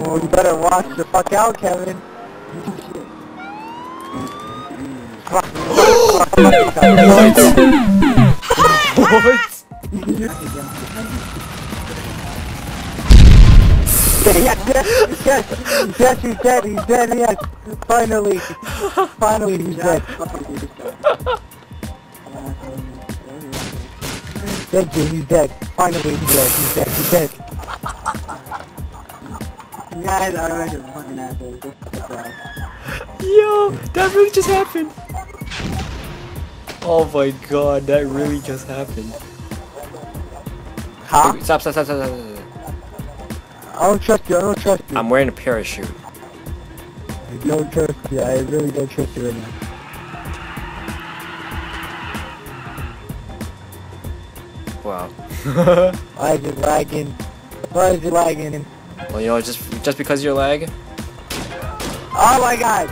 Well, you better watch the fuck out, Kevin. What? yes, yes, yes, yes, he's dead, he's dead, yes. Finally, finally he's dead. Thank you, he's dead. Finally he's dead, he's dead, he's dead. Guys are already fucking assholes. Yo, that really just happened. Oh my god, that really just happened. Huh? Wait, Stop, stop, stop, stop, stop, stop. I don't trust you, I don't trust you. I'm wearing a parachute. I don't trust you, I really don't trust you right now. Wow. Why is it lagging? Why is it lagging? well, you know, just just because you're lag. Oh my god!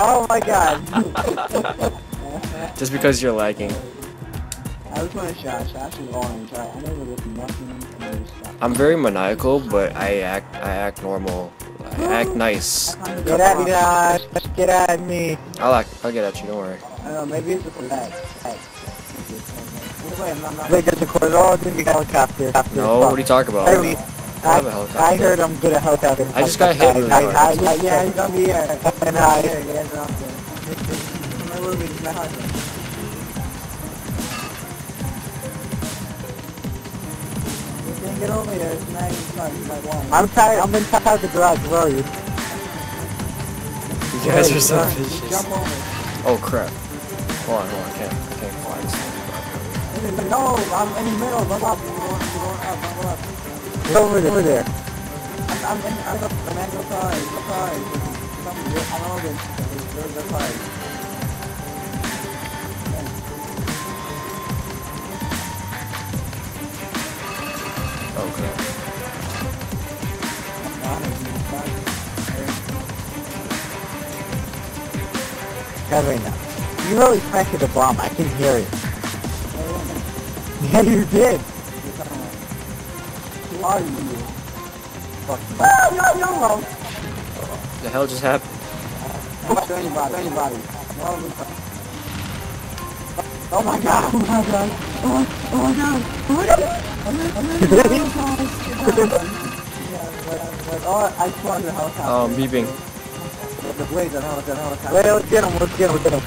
Oh my god! Just because you're lagging. I was going to shot. Shots is orange. Right? I never looked nothing. and just shot. I'm very maniacal, but I act I act normal. I act nice. Get at me, guys! Get at me! I'll act, I'll get at you. Don't worry. I don't know. Maybe it's just a lag. Wait, I'm not. I'm not Wait, there's a corridor. There's a helicopter. No, what are you talking about? I, I have a I, helicopter. I heard I'm good at helicopter. I just got hit I, a I, I, Yeah, yeah, he's on the air. And I, Yeah, yeah, he's on the air. My room is my house. You can't get over here. It's not even close. It's like one. I'm tired. I'm inside the garage. Where are you? You guys are so vicious. Oh crap. Hold on, hold on. I can't, I can't thing. No, I'm in the middle. Look up. Going, up. Go up. Get over there. Over there. I'm, in. I'm the I'm at the car. The car. I'm on this. There's the car. Oh crap. Kevin, you really planted the bomb. I can hear it. Yeah, you did. Are you? Fucking Oh, yo, yo, yo. The hell just happened? Don't to anybody, anybody. No, Oh my god, oh my god, oh, oh my god, oh my god, oh my god, oh oh, I saw the helicopter. Oh, I'm beeping. The blades, the helicopter, the helicopter. Wait, let's get him. Let's get him. Let's get him.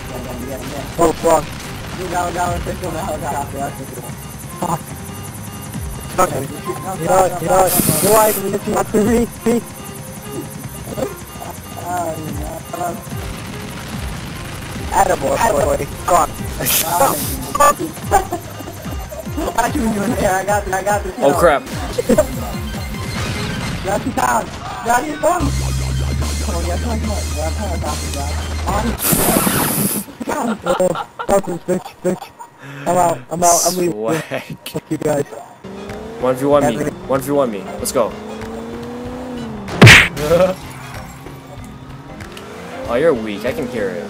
Oh, fuck. You down, down, and take on the helicopter, that's it. Fuck. Okay. You know what? You know what? You know why I can listen to me? See? Attaboy, boy. Gone. I got you in there, I got this, I got this. Oh crap. Got you down, got you down. Oh, yeah, come on, come on. Yeah, helicopter, guys. On. Oh, fuck this bitch, bitch. I'm out. I'm out. I'm leaving. Fuck you guys. One v one me. One v one me. Let's go. oh, you're weak. I can hear it.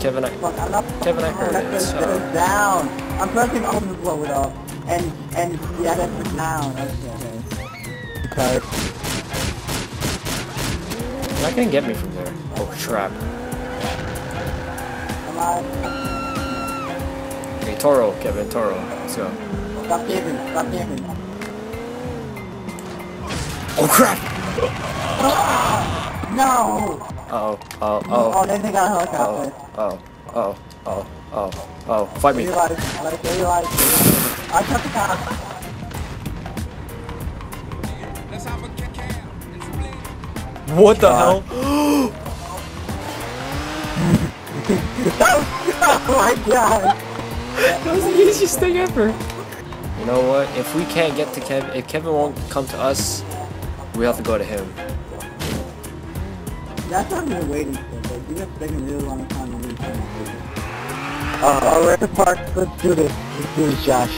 Kevin, I, Look, I'm not. Kevin, I heard that's it. So. down. I'm pressing on to blow it up. And, and, yeah, that's the down. Okay, okay. You're not gonna get me from there. Oh, on. Okay, Toro, Kevin, Toro. Let's go. Stop camping, stop camping. Oh, crap! Ah, no! Uh-oh. Oh, Oh, oh. then oh, they got a Oh, helicopter. oh, oh, oh, oh, oh. Fight me. Realize, like, realize. I took the cop. What the hell? Oh my god. That was the easiest thing ever. You know what? If we can't get to Kevin, if Kevin won't come to us, we have to go to him. That's what I've been waiting for, but you have taken a really long time to reach him. Uh, all right, the park. Let's do this. Let's do this, Josh.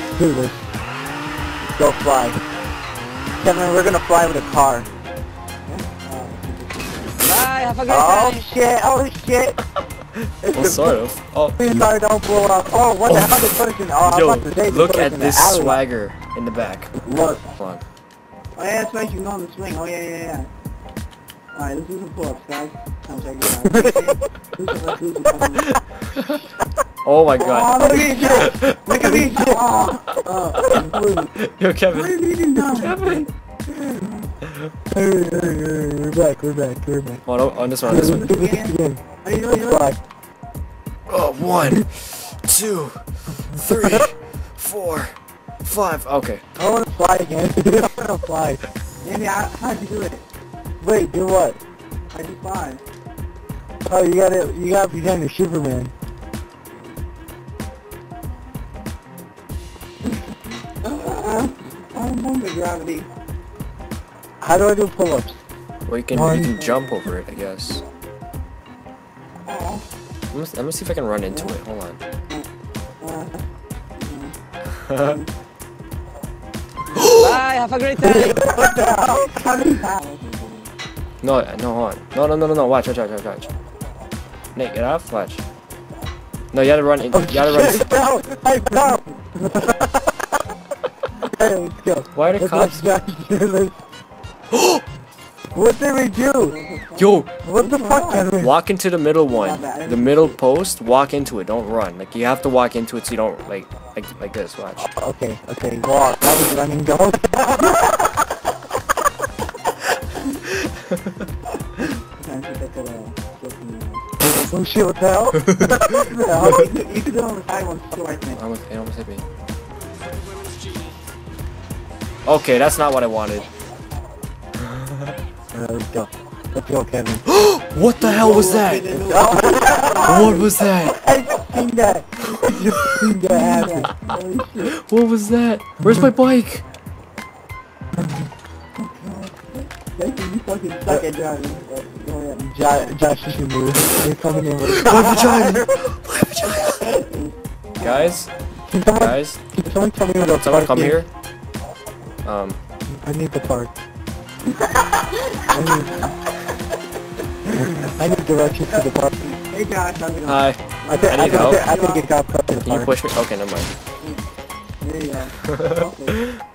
Let's do this. Let's go fly. Kevin, we're gonna fly with a car. Bye, have a good Oh day. shit! Oh shit! Well, sort of. Oh, Please, sorry, don't blow up. Oh, what the oh. hell? They put us in. Oh, I'm yo, about to look at in this alley. swagger in the back. Look. Hold on. Oh yeah, that's right, you can go on the swing. Oh yeah, yeah, yeah. Alright, let's do some pull-ups, guys. Come check this out. Do some- let's do some pull-ups. Oh my Oh, god. look at me, Look at me! Oh, oh, Yo, what are you doing? Kevin. We're back, we're back, we're back. Oh, no, on this one, on this one. Again. It? Oh, one, two, three, four, five. Okay. I wanna fly again. I wanna fly. Andy, how, how'd you do it? Wait, do what? How'd you fly? Oh, you gotta, you gotta pretend you're Superman. Uh, I know the gravity. How do I do pull-ups? Well, you can One. you can jump over it, I guess. Let me, let me see if I can run into it. Hold on. Bye, have a great day. what the hell? How did you? No, no, hold on. No, no, no, no, no. Watch, watch, watch, watch, watch. Nate, get off. Watch. No, you gotta run. In, Oh, you gotta run. shit, down! I fell! hey, let's go. Why are the Let's cops? What did we do? Yo, What the fuck, Kevin? walk into the middle one, the middle post. Walk into it. Don't run. Like you have to walk into it so you don't like like like this. Watch. Oh, okay, okay, walk. That was running, go. Sometimes you take a, just, oh shit, what the hell? What the hell? You could, do it on the side one I think. It almost hit me. Okay, that's not what I wanted. Alright, let's go. Let's go, Kevin. What the hell was that? What was that? I just seen that. I just seen that happen. What was that? Where's my bike? You fucking suck at driving. Go ahead. Josh, Josh, you should move. They're coming in with My vagina. My vagina. Guys, Can someone, guys, can someone tell me where the someone come here. Um, I need the park. I need, directions to the park. Hey Josh, how's it going? hi. I, think, I I, need think, help. I think it got put in the Can you push me? Okay, never mind. There you go. Okay.